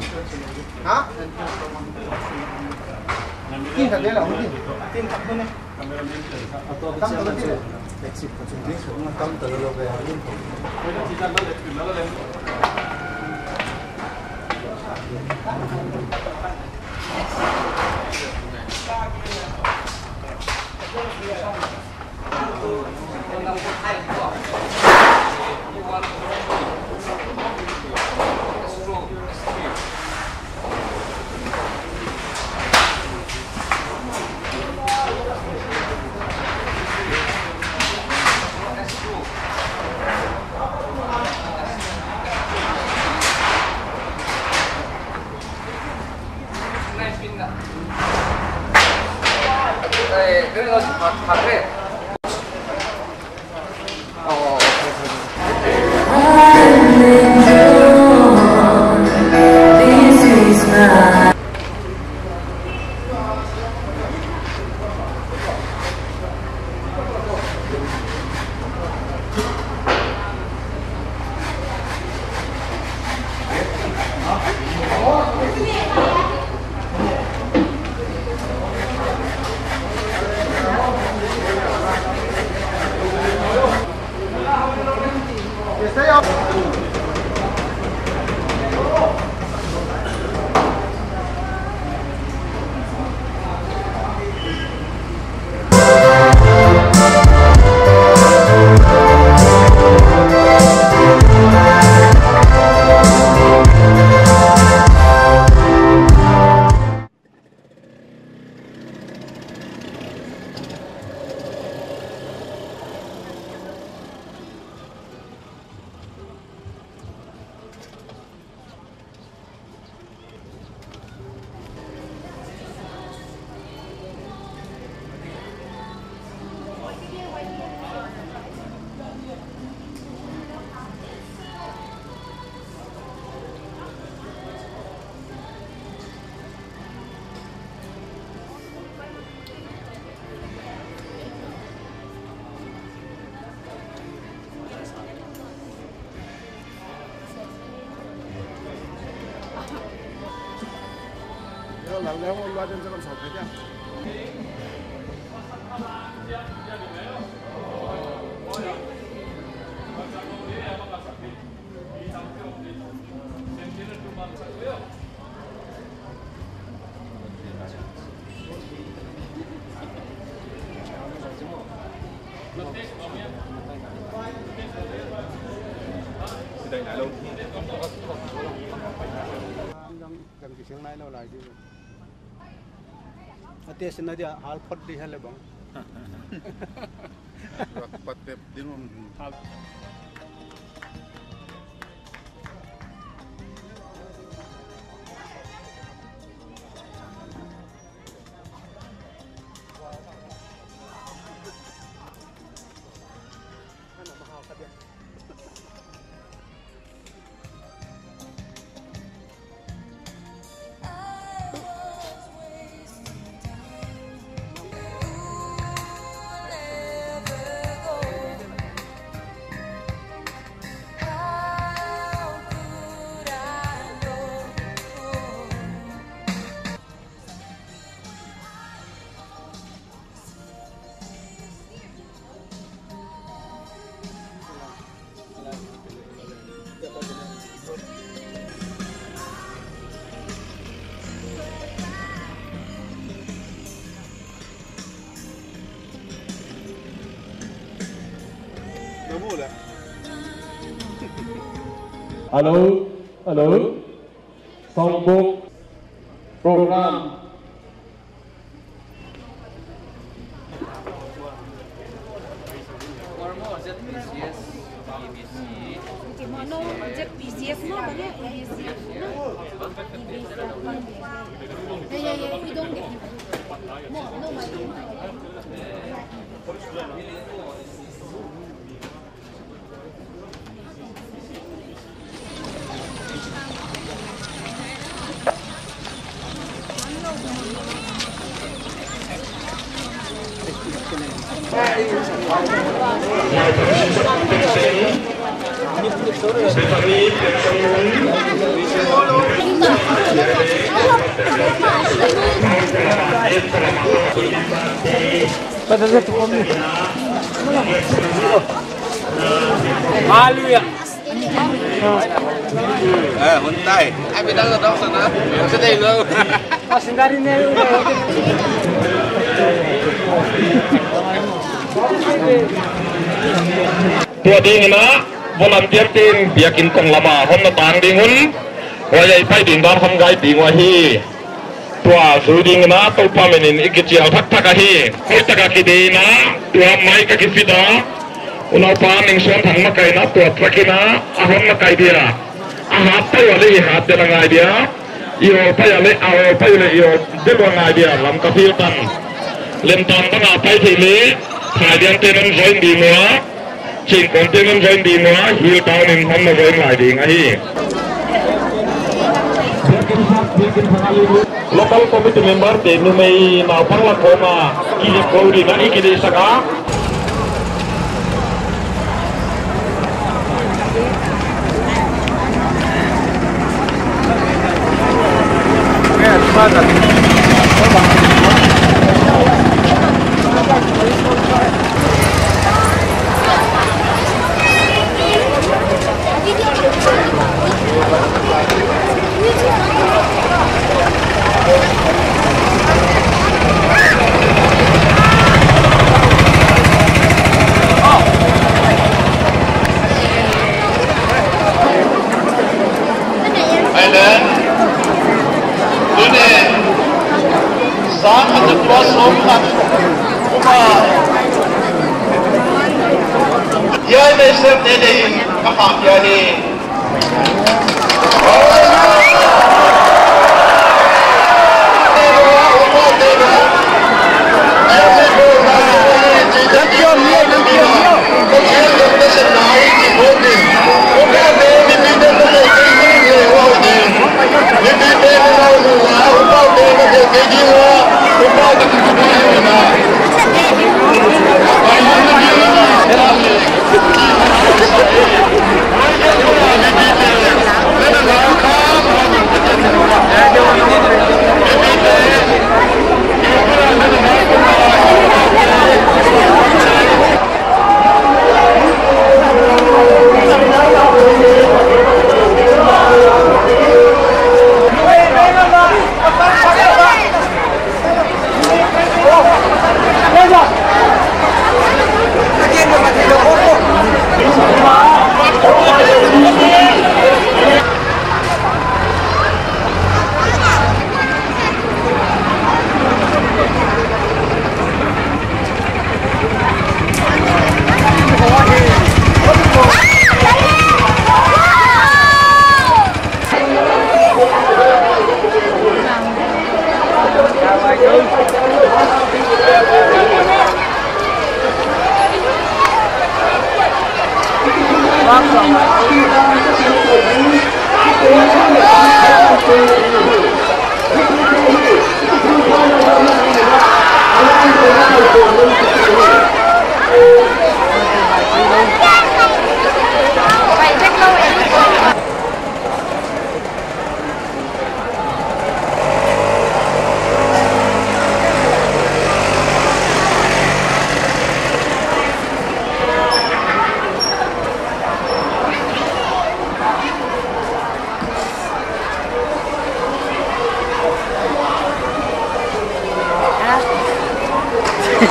din. Ha? Tin kat dia lah mungkin. Tin kat mana? Tam tu nanti. Exit kat sini. Tam tu lo ke hari. 네, Amen. la leemos lo hacen como salpeña. Cái này lại lâu. Trong cái xưởng này lâu lại chứ. अतेस नजर हालफट दिन Halo, halo. Sambung program? No object BCF no banyak BCF no ya ya ya we don't get him no no my Pada dia tu kami. Malu ya. Eh, é Ai bị đang ở đâu sana? Sẽ đây luôn. Pas sendiri ni. Tua ding nak. Volunteer team biakin kong lama hom na tang ding hun wa yai pai ding dan hom gai ding wa hi. Tua su ding na to pa menin ikichial thak thak a hi. Ko taka ki de na tua mai ka ki fida una pa ning son thang ma kai na tua thakina a hom na kai dia a ha pa yo le ha hat de na ngai dia yo pa yo le a pa yo le yo de lo ngai dia lam ka fil tan lem tan ba na pai thi le thai dian te nan join di mua chỉ có tiếng lâm dân đi nữa local committee member te numei na parla koma ki ko di na ikide saka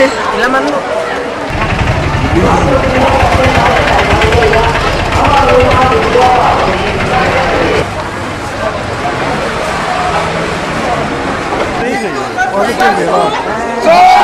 Ilaman lu. Oh,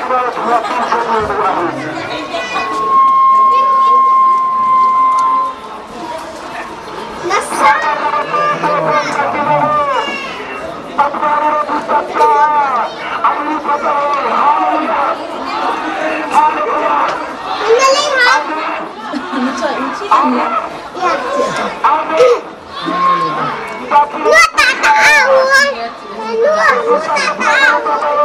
我打打我，我打打我。